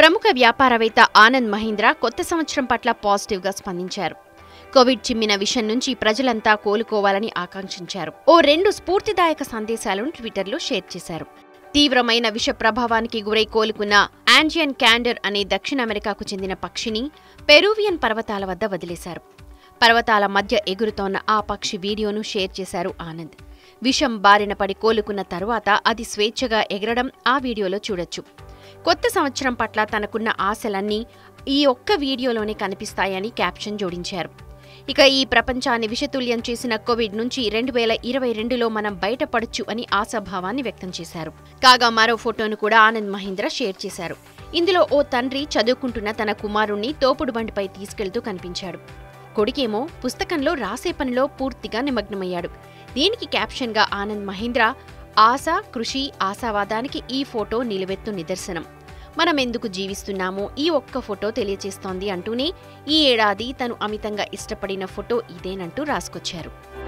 ప్రముఖ వ్యాపారవేత్త ఆనంద్ మహీంద్ర కొత్త సంవత్సరం పట్ల పాజిటివ్గా స్పందించారు. కోవిడ్ చిమ్మిన విషయం నుంచి ప్రజలంతా కోలుకోవాలని ఆకాంక్షించారు. ఓ రెండు స్ఫూర్తిదాయక సందేశాలను ట్విట్టర్లో షేర్ చేశారు. తీవ్రమైన విష ప్రభావానికి గురై కోలుకున్న ఆంజియన్ క్యాండర్ అనే దక్షిణ అమెరికాకు చెందిన పక్షిని పెరూవియన్ పర్వతాల వద్ద వదిలేశారు. పర్వతాల మధ్య ఎగురుతోన్న ఆ పక్షి వీడియోను షేర్ చేశారు ఆనంద్. విషం బారిన పడి కోలుకున్న తరువాత అది స్వేచ్ఛగా ఎగరడం ఆ వీడియోలో చూడొచ్చు. కొత్త సంవత్సరం పట్ల తనకున్న ఆశలన్నీ ఈ ఒక్క వీడియోలోనే కనిపిస్తాయని క్యాప్షన్ జోడించారు. ఇక ఈ ప్రపంచాన్ని విషతుల్యం చేసిన కోవిడ్ నుంచి రెండు వేల ఇరవై రెండులో మనం బయటపడచ్చు అని ఆశాభావాన్ని వ్యక్తం చేశారు. కాగా మరో ఫోటోను కూడా ఆనంద్ మహీంద్ర షేర్ చేశారు. ఇందులో ఓ తండ్రి చదువుకుంటున్న తన కుమారుణ్ణి తోపుడు బండిపై తీసుకెళ్తూ కనిపించాడు. కొడుకేమో పుస్తకంలో రాసే పనిలో పూర్తిగా నిమగ్నమయ్యాడు. దీనికి క్యాప్షన్గా ఆనంద్ మహీంద్ర ఆశ కృషి ఆశావాదానికి ఈ ఫోటో నిలువెత్తు నిదర్శనం. మనం ఎందుకు జీవిస్తున్నామో ఈ ఒక్క ఫోటో తెలియచేస్తోంది అంటూనే ఈ ఏడాది తను అమితంగా ఇష్టపడిన ఫోటో ఇదేనంటూ రాసుకొచ్చారు.